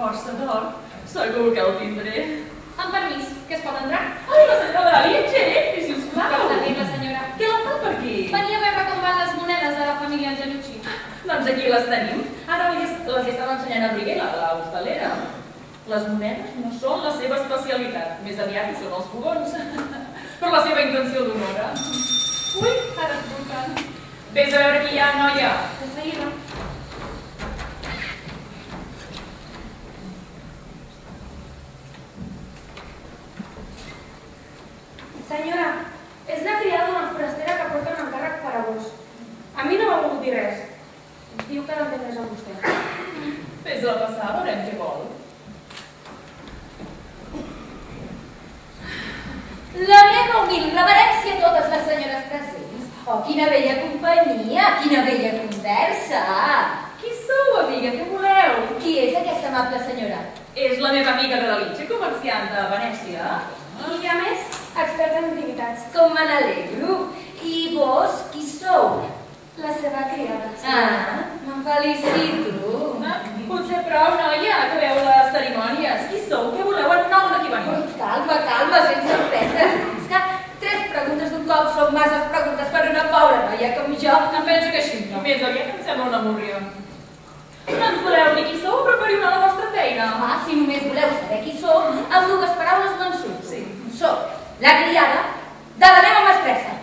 força d'or, segur que el tindré. Amb permís, que es pot entrar? Ai, la senyora Dàlia, xerri, sisplau. Per servir la senyora. Què la fa per aquí? Venia a veure com van les monedes de la família Angelucci. Doncs aquí les tenim. Ara les, les estava ensenyant a Briguer, la, la hostalera. Les monedes no són la seva especialitat, més aviat són els fogons. per la seva intenció d'honor. Ui, ara et truquen. Vés a veure qui hi ha, noia. De seguida. Senyora, és la criada d'una forastera que porta un encàrrec per a vos. A mi no m'ha volgut dir res. Diu que no entén res amb vostè. Fes-la passar, veurem què vol. La meva humil reverència a totes les senyores presents. Oh, quina bella companyia, quina bella conversa. Qui sou, amiga? Què voleu? Qui és aquesta amable senyora? És la meva amiga Cadalitxa, comerciant de Venècia. I a més, experta en antiguitats. Com me n'alegro. I vos, qui sou? La seva criada. Ah, me'n felicito. Ah, potser prou, noia, que veu les cerimònies. Qui sou? Què voleu en nom de qui veniu? Calma, calma, sense empreses. És que tres preguntes d'un cop són masses preguntes per una pobra noia com jo. Em penso que així, no. Més aviat em sembla una múrria. No ens voleu dir qui sou, preferiu anar a la vostra feina. Ah, si només voleu saber qui sóc, amb dues paraules no en surt. Sí. Soc la criada de la meva mestressa.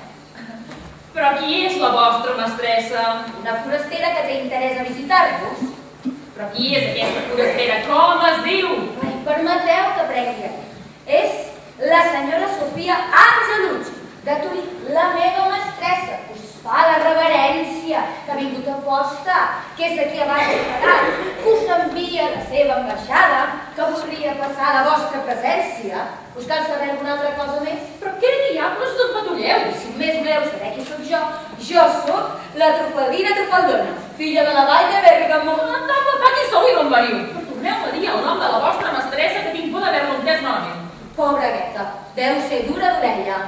Però qui és la vostra mestressa? Una forastera que té interès a visitar-vos. Però qui és aquesta forastera? Com es diu? Ai, permeteu que prengui. És la senyora Sofia Angelucci, de Turí, la meva mestressa. Us fa la reverència que ha vingut a posta, que és aquí a baix esperant, que us envia la seva ambaixada, que voldria passar la vostra presència. Us cal saber alguna altra cosa més? Però què diables d'on patulleu? Si només voleu saber qui sóc jo, jo sóc la Trufaldina Trufaldona, filla de la vall de Bergamo. Anda, papà, qui sou i d'on veniu? Però torneu a dir el nom de la vostra mestressa que tinc por d'haver-lo entès malament. Pobra gueta, deu ser dura d'orella.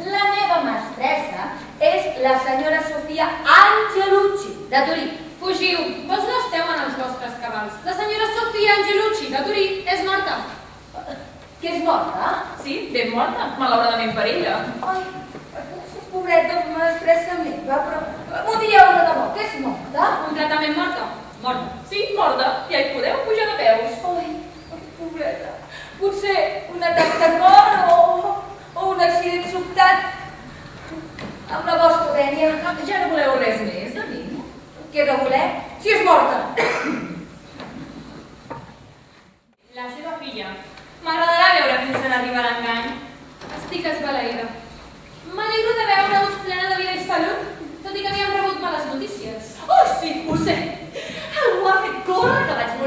La meva mestressa és la senyora Sofia Angelucci, de Turí. Fugiu, vos no esteu en els vostres cabals. La senyora Sofia Angelucci, de Turí, és morta. Que és morta? Sí, ben morta, malauradament per ella. Ai, pobreta mestressa meva, però m'ho dieu de debò, que és morta? Completament morta. Morta. Sí, morta. Ja hi podeu pujar de peus. Ai, pobreta. Potser un atac de cor o, o un accident sobtat amb la vostra vènia. Ja no voleu res més de mi? Què no volem? Si és morta. La seva filla. M'agradarà veure fins on arriba l'engany. Estic esbalaïda. M'alegro de veure-us plena de vida i salut, tot i que havíem rebut males notícies. Oh, sí, ho sé. Algú ha fet córrer que vaig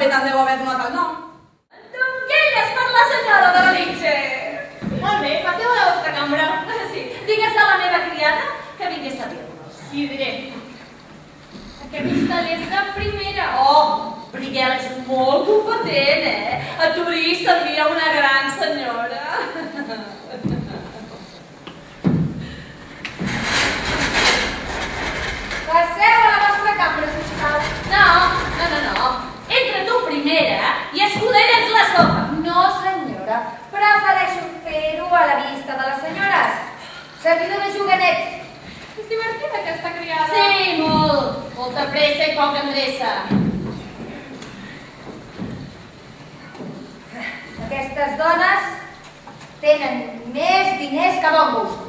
bé te'n deu haver donat el nom. Donguelles per la senyora de l'Elitge. Molt bé, passeu a la vostra cambra. Sí, digues a la meva criada que vingués a dir-nos. I diré. Aquest hostal és de primera. Oh, Briguel és molt competent, eh? A Turí seria una gran senyora. Passeu a la vostra cambra, sisplau. No, no, no, no. Entra tu primera i escudelles la sopa. No, senyora. Prefereixo fer-ho a la vista de les senyores. Servidor de joganet. És divertida aquesta criada. Sí, molt. Molta pressa i poca endreça. Aquestes dones tenen més diners que bon gust.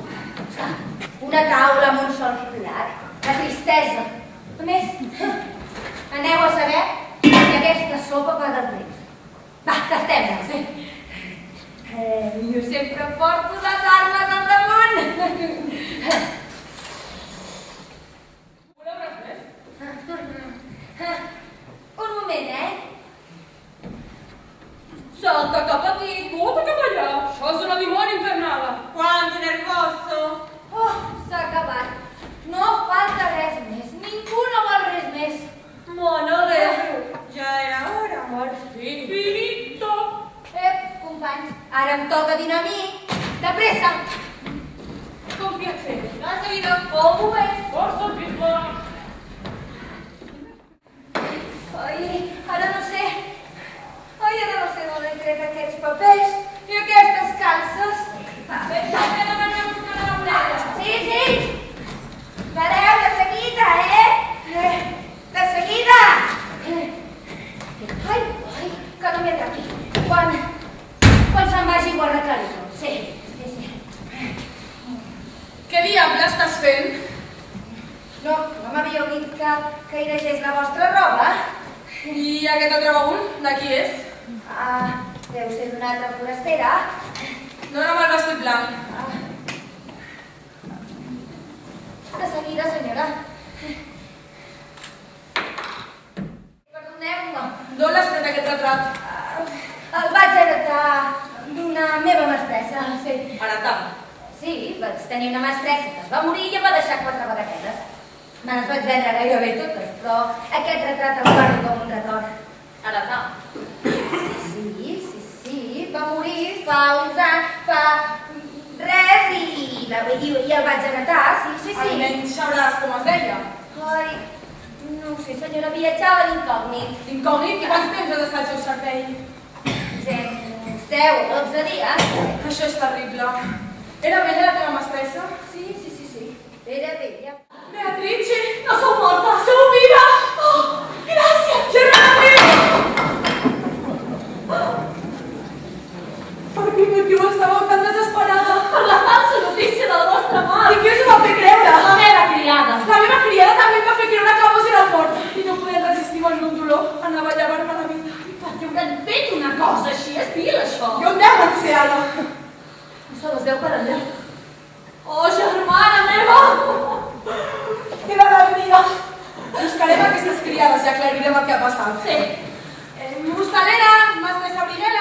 Una taula amb un sol plat, la tristesa. A més, aneu a saber si aquesta sopa paga el preu. Va, tastem-nos. Eh, jo sempre porto les armes al damunt. Un moment, eh? Salta cap aquí, bota cap allà. Això és una dimoni infernada. Quanto nervoso. Oh, s'ha acabat. No falta res més. Ningú no vol res més. Monoleu. Ja era hora. Por Finito. Ep, companys, ara em toca dir a mi. De pressa. Con piacere. L'ha seguido. Un moment. Forza piccola. Ai, ara no sé. Ai, ara no sé d'on he tret aquests papers i aquestes calces. Pensate che non andiamo a buscare la muleta. Sí, sí. Pareu de seguida, eh? Eh, De seguida. Eh. Ai, ai, que no m'he aquí. Quan, quan se'n vagi ho arreglaré. Sí, sí, sí. Què diable estàs fent? No, no m'havíeu dit que, que hi deixés la vostra roba? I aquest altre baúl, de qui és? Ah, deu ser d'una altra forastera. Dóna'm el vestit blanc. Ah. De seguida, senyora. Perdoneu-me. D'on l'has tret aquest retrat? Ah, El vaig heretar d'una meva mestressa, sí. Heretar. Sí, vaig tenir una mestressa que es va morir i em va deixar quatre bagatetes. Me les vaig vendre gairebé totes, però aquest retrat el guardo com un record. Heretar. Sí, sí, sí, va morir fa uns anys, fa res i, la, i, i el vaig heretar, sí, sí, sí. Almenys sabràs com es deia. Ai, no ho sé, senyora, viatjava d'incògnit. Incògnit, i quants temps has estat al seu servei? Uns 10 o 12 dies. Això és terrible. Era bella la teva mestressa? Sí, sí, sí, sí, era bella. Beatrice, no sou morta, sou viva! Oh, gràcies, germana meva! Per quin motiu estàveu tan desesperada? Per la falsa notícia de la vostra mort. I qui us ho va fer creure? La meva criada. La meva criada també em va fer creure que vos era mort i no podent resistir amb meu dolor, anava a llevar-me la vida. Per què hauran fet una cosa així? És vil, això. I on deuen ser ara? No se les veu per allà. Oh, germana meva! Quina alegria! Buscarem aquestes criades i aclarirem el que ha passat. Sí. Eh, Hostalera, mestressa Briguela. Ai,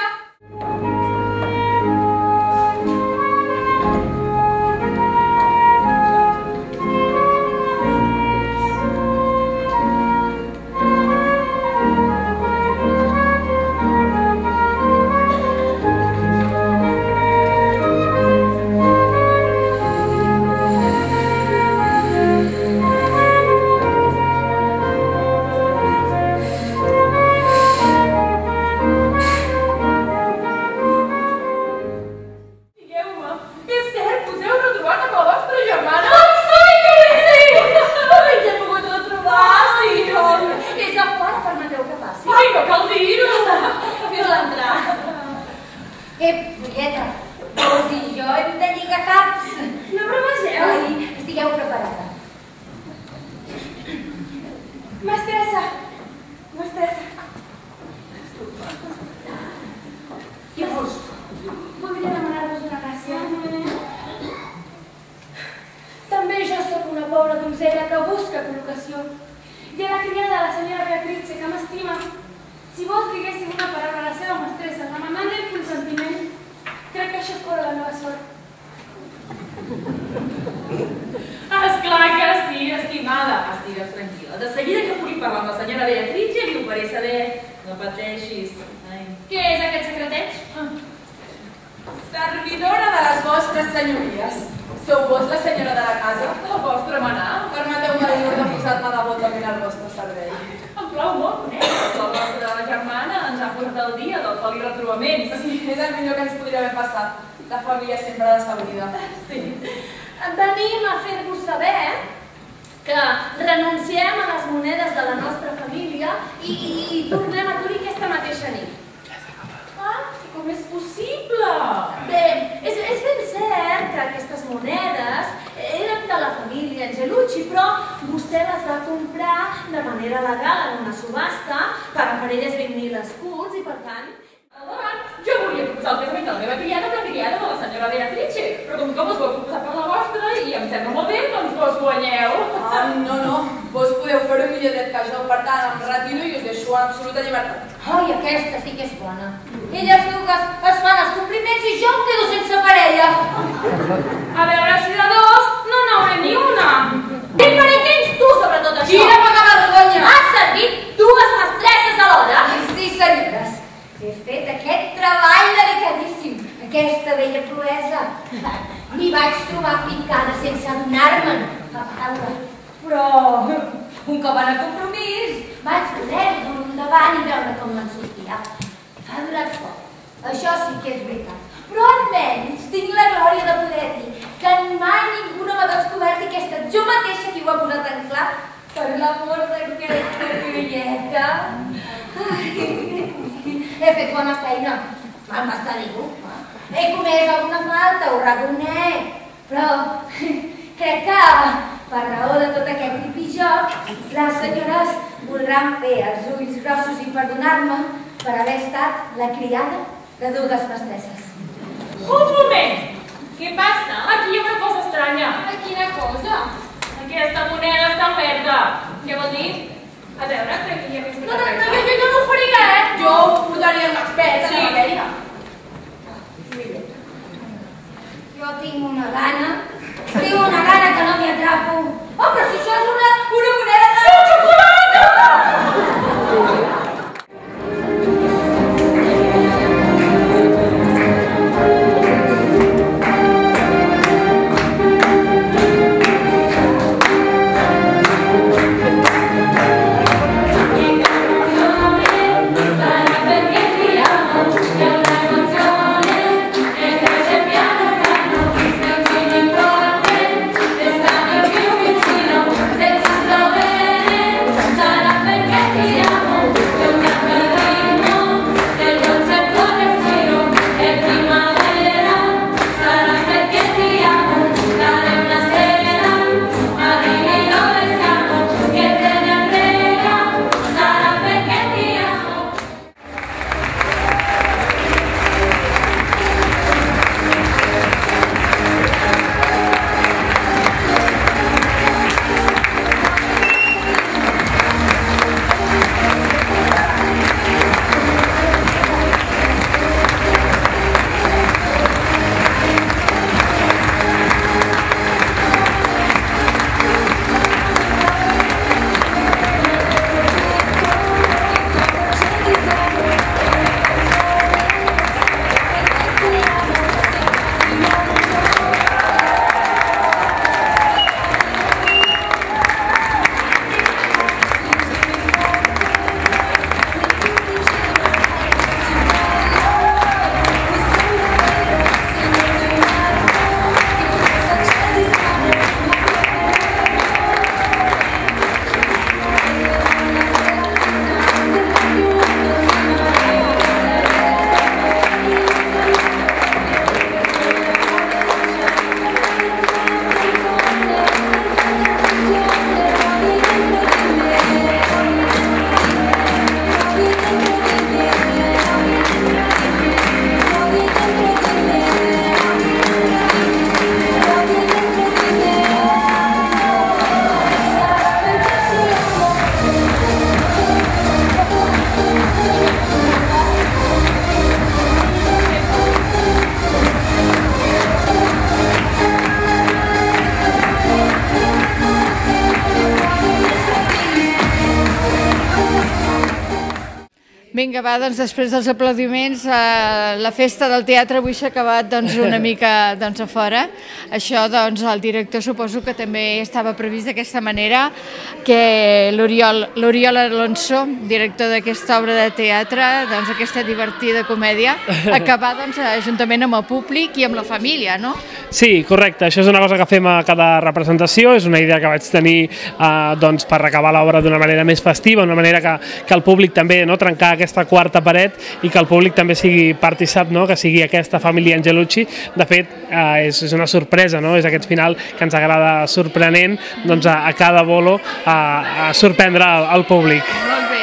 De seguida que pugui parlar amb la senyora Beatrice li ho faré saber. No pateixis. Ai. Què és aquest secreteig? Servidora de les vostres senyories. Sou vos la senyora de la casa? El vostre manar. Permeteu-me dir de posar-me devotament al vostre servei. Em plau molt conèixer La vostra germana ens ha posat el dia del pal i retrobaments. Sí, és el millor que ens podria haver passat. La família sempre desavorida. Sí. Venim a fer-vos saber que renunciem a les monedes de la nostra família i, i tornem a Turi aquesta mateixa nit. Ah, com és possible? Bé, és, és ben cert que aquestes monedes eren de la família Angelucci, però vostè les va comprar de manera legal en una subhasta per a parelles 20.000 escuts i per tant... Jo volia proposar el casament de la meva criada la criada de la senyora Beatrice, però com que vos vol proposar per la vostra i em sembla molt bé, vos guanyeu. Ah, no, no. Vos podeu fer-ho millor dret que jo. Per tant, em retiro i us deixo absoluta llibertat. ai, aquesta sí que és bona. Elles dues es fan els compliments i jo em quedo sense parella. A veure si de dos no n'hauré ni una. Per què tens tu sobre tot això? Quina poca vergonya! Has servit dues mestresses alhora? Ai, sí, senyores, he fet aquest treball delicadíssim, aquesta vella proesa. M'hi vaig trobar ficada sense adonar-me'n. Però, un cop en el compromís, vaig poder-ho endavant i veure com me'n sortia. Ha durat poc. Això sí que és veritat. Però almenys tinc la glòria de poder dir que mai ningú no m'ha descobert i jo mateixa qui ho ha posat en clar per l'amor d'aquesta. Ai, he fet bona feina, em basta dir-ho. He comès alguna falta, ho reconec, però crec que per raó de tot aquest tripijoc, les senyores voldran fer els ulls grossos i perdonar-me per haver estat la criada de dues mestresses. Un moment! Què passa? Aquí hi ha una cosa estranya. Ah, quina cosa? Aquesta moneda està oberta. Què vol dir? A veure, crec que hi ha aquesta No, no, no, jo, no ho faria, eh? Jo ho portaria amb expert Sí. Jo tinc una gana, Vinga, va, doncs després dels aplaudiments, eh, la festa del teatre avui s'ha acabat doncs, una mica doncs, a fora. Això, doncs, el director suposo que també estava previst d'aquesta manera, que l'Oriol Alonso, director d'aquesta obra de teatre, doncs, aquesta divertida comèdia, acabar doncs, juntament amb el públic i amb la família, no? Sí, correcte. Això és una cosa que fem a cada representació, és una idea que vaig tenir eh, doncs, per acabar l'obra d'una manera més festiva, una manera que, que el públic també no, trencar aquesta quarta paret i que el públic també sigui particip, no? que sigui aquesta família Angelucci. De fet, eh, és, és una sorpresa, no? és aquest final que ens agrada sorprenent doncs, a, a cada bolo a, a sorprendre el, el públic. Molt bé.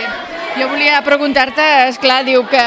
Jo volia preguntar-te, és clar, diu que,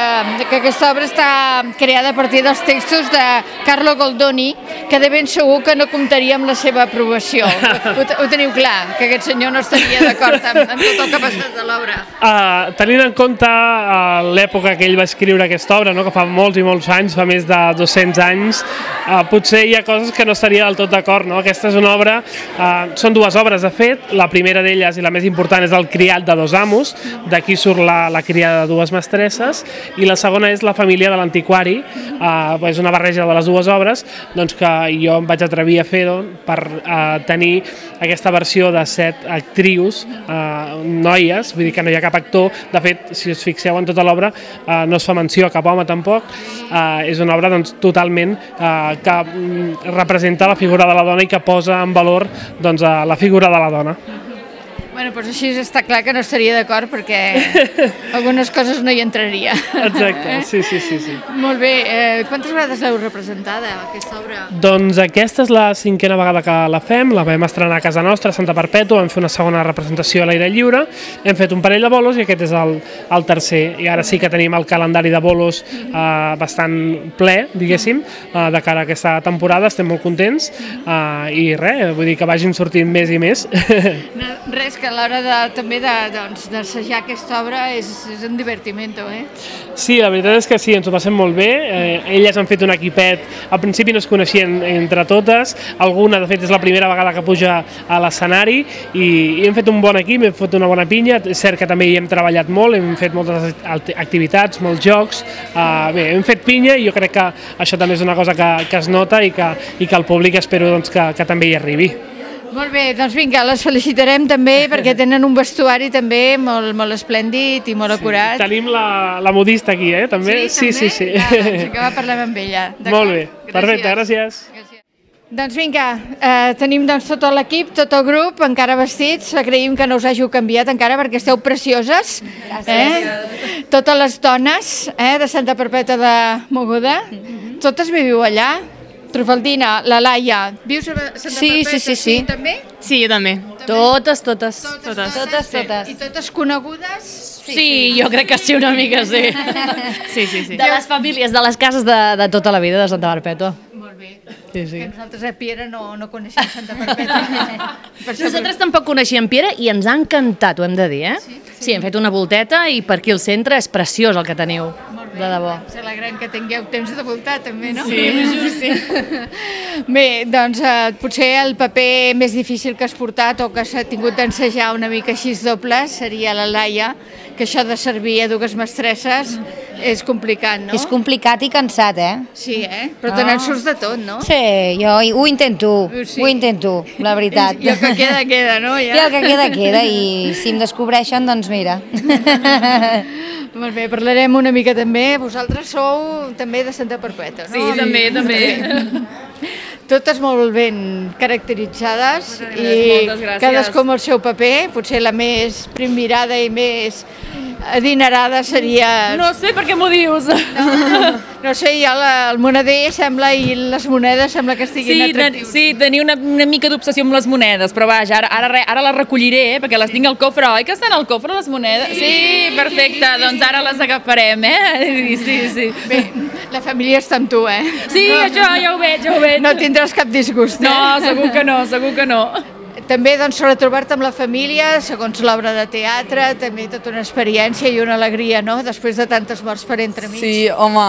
que aquesta obra està creada a partir dels textos de Carlo Goldoni, que de ben segur que no comptaria amb la seva aprovació. Ho, ho teniu clar, que aquest senyor no estaria d'acord amb, amb tot el que ha passat de l'obra. Uh, tenint en compte uh, l'època que ell va escriure aquesta obra, no? que fa molts i molts anys, fa més de 200 anys, uh, potser hi ha coses que no estaria del tot d'acord. No? Aquesta és una obra, uh, són dues obres de fet, la primera d'elles i la més important és El criat de dos amos, d'aquí surt la, la criada de dues mestresses, i la segona és La família de l'antiquari, uh, és una barreja de les dues obres doncs que jo em vaig atrevir a fer per uh, tenir aquesta versió de set actrius, uh, noies, vull dir que no hi ha cap actor, de fet, si us fixeu en tota l'obra, uh, no es fa menció a cap home tampoc, uh, és una obra doncs, totalment uh, que mm, representa la figura de la dona i que posa en valor doncs, uh, la figura de la dona. Bueno, doncs així està clar que no estaria d'acord perquè algunes coses no hi entraria. Exacte, sí, sí, sí. sí. Molt bé, eh, quantes vegades l'heu representada, aquesta obra? Doncs aquesta és la cinquena vegada que la fem, la vam estrenar a casa nostra, a Santa Perpètua, vam fer una segona representació a l'aire lliure, hem fet un parell de bolos i aquest és el, el tercer. I ara sí que tenim el calendari de bolos eh, bastant ple, diguéssim, eh, de cara a aquesta temporada, estem molt contents eh, i res, vull dir que vagin sortint més i més. No, res, que a l'hora de, també d'assajar doncs, aquesta obra és, és un divertimento, eh? Sí, la veritat és que sí, ens ho passem molt bé. Eh, elles han fet un equipet, al principi no es coneixien entre totes, alguna de fet és la primera vegada que puja a l'escenari i, i hem fet un bon equip, hem fet una bona pinya, és cert que també hi hem treballat molt, hem fet moltes activitats, molts jocs, eh, bé, hem fet pinya i jo crec que això també és una cosa que, que es nota i que, i que el públic espero doncs, que, que també hi arribi. Molt bé, doncs vinga, les felicitarem també perquè tenen un vestuari també molt, molt esplèndid i molt acurat. Sí, tenim la, la modista aquí, eh, també? Sí, sí, sí. sí. Ah, doncs que va parlar amb ella. Molt bé, perfecte, gràcies. gràcies. Doncs vinga, eh, tenim doncs, tot l'equip, tot el grup, encara vestits. Agraïm que no us hàgiu canviat encara perquè esteu precioses. Eh? Totes les dones eh, de Santa Perpètua de Moguda. Totes viviu allà? Trufaldina, la Laia, vius a Santa Sí, Perpètua? sí, sí, sí. També? Sí, jo també. Totes, totes. Totes, Totes, sí. totes. I totes conegudes? Sí, jo crec que sí, una mica, sí. Sí, sí, sí. De les famílies, de les cases de, de tota la vida de Santa Perpètua. Molt bé. Sí, sí. Que nosaltres a Piera no, no coneixem Santa Perpètua. per Nosaltres tampoc coneixíem Piera i ens ha encantat, ho hem de dir, eh? Sí, sí. sí hem fet una volteta i per aquí al centre és preciós el que teniu, Molt bé. de debò. Ens alegrem que tingueu temps de voltar també, no? Sí, just sí. Bé, doncs eh, potser el paper més difícil que has portat o que s'ha tingut d'ensejar una mica així doble seria la Laia, que això de servir a dues mestresses és complicat, no? És complicat i cansat, eh? Sí, eh? Però te n'en surts de tot, no? Sí, jo ho intento, Sí. ho intento, la veritat. I el que queda, queda, no? Ja. I el que queda, queda, i si em descobreixen, doncs mira. Molt bé, parlarem una mica també. Vosaltres sou també de Santa Perpètua, no? Sí, també, també. Totes molt ben caracteritzades i cadascú amb el seu paper, potser la més primirada i més adinerada seria... No sé per què m'ho dius. No, no sé, ja la, el moneder sembla i les monedes sembla que estiguin Sí, atractius. sí, tenia una, una mica d'obsessió amb les monedes, però vaja, ara, ara, ara les recolliré, eh, perquè les tinc al cofre. Oi que estan al cofre, les monedes? Sí, perfecte, doncs ara les agafarem, eh? Sí, sí. Bé, la família està amb tu, eh? Sí, això ja ho veig, ja ho veig. No tindràs cap disgust, eh? No, segur que no, segur que no. També doncs, retrobar-te amb la família, segons l'obra de teatre, també tota una experiència i una alegria, no?, després de tantes morts per entremig. Sí, home,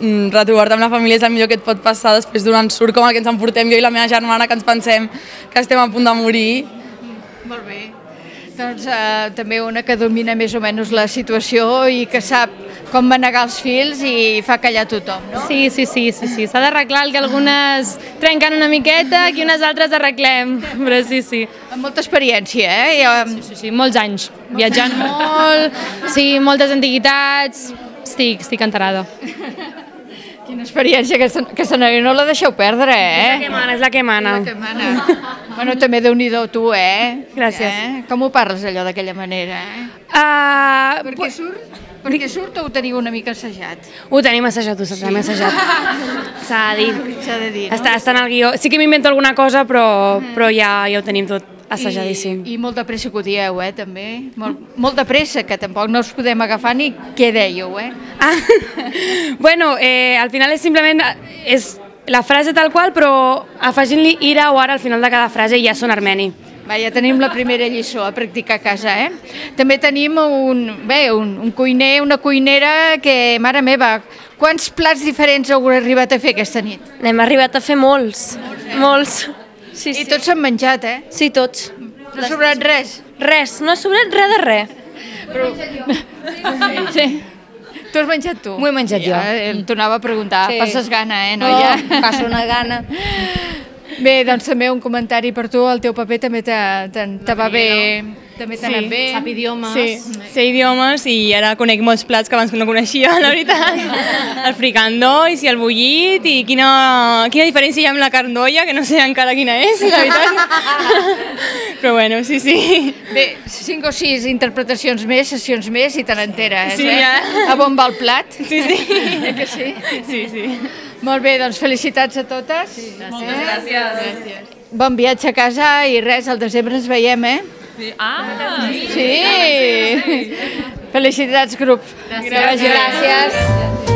mm, retrobar-te amb la família és el millor que et pot passar després d'un ensurt com el que ens emportem jo i la meva germana, que ens pensem que estem a punt de morir. Molt bé. Doncs eh, també una que domina més o menys la situació i que sap com manegar els fils i fa callar tothom, no? Sí, sí, sí, sí, sí. S'ha d'arreglar que algunes trenquen una miqueta i unes altres arreglem, però sí, sí. Amb molta experiència, eh? Ja... Sí, sí, sí, molts anys. Viatjant molt, sí, moltes antiguitats, estic, estic enterada. Quina experiència, aquesta, aquesta noia no la deixeu perdre, eh? És la que mana, és la que mana. La que mana. bueno, també déu nhi tu, eh? Gràcies. Eh? Com ho parles, allò, d'aquella manera, eh? Uh, Per què surt? Perquè surt o ho teniu una mica assajat? Ho tenim assajat, ho tenim assajat. S'ha de dir. S'ha de dir, no? Està, està en el guió. Sí que m'invento alguna cosa, però, però ja, ja ho tenim tot assajadíssim. I, I molta pressa que ho dieu, eh, també. Molt, molta pressa, que tampoc no us podem agafar ni què dèieu, eh? Ah, bueno, eh, al final és simplement és la frase tal qual, però afegint-li ira o ara al final de cada frase ja són armeni. Va, ja tenim la primera lliçó a practicar a casa, eh? També tenim un, bé, un, un cuiner, una cuinera que, mare meva, quants plats diferents heu arribat a fer aquesta nit? N'hem arribat a fer molts, molts. Sí, I tots s'han menjat, eh? Sí, tots. No ha sobrat res? Res, no ha sobrat res de res. Però... Sí. Tu has menjat tu? M'ho he menjat jo. Ja, eh, T'ho anava a preguntar. Sí. Passes gana, eh, No, noia? passo una gana. Bé, doncs també un comentari per tu. El teu paper també te, te, te va bé. També t'ha anat bé. sap idiomes. Sí, sé idiomes i ara conec molts plats que abans no coneixia, la veritat. El fricandó i si el bullit i quina, quina diferència hi ha amb la carn d'olla, que no sé encara quina és, la veritat. Però bueno, sí, sí. Bé, cinc o sis interpretacions més, sessions més i te n'enteres, Sí, eh? ja. A bon va el plat? Sí, sí. Eh que sí? Sí, sí. Molt bé, doncs felicitats a totes. Sí, Moltes gràcies. Bon viatge a casa i res, al desembre ens veiem, eh? Ah, Sí! Felicitats, grup. Gràcies. Gràcies.